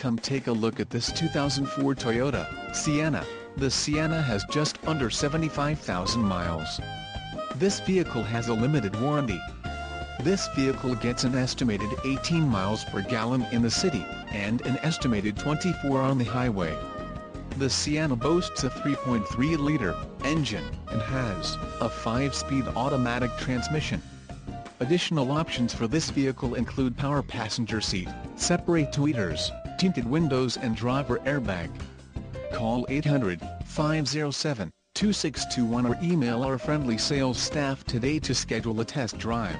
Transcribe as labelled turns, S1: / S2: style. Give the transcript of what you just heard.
S1: Come take a look at this 2004 Toyota Sienna. The Sienna has just under 75,000 miles. This vehicle has a limited warranty. This vehicle gets an estimated 18 miles per gallon in the city, and an estimated 24 on the highway. The Sienna boasts a 3.3-liter engine, and has a 5-speed automatic transmission. Additional options for this vehicle include power passenger seat, separate tweeters, tinted windows and driver airbag. Call 800-507-2621 or email our friendly sales staff today to schedule a test drive.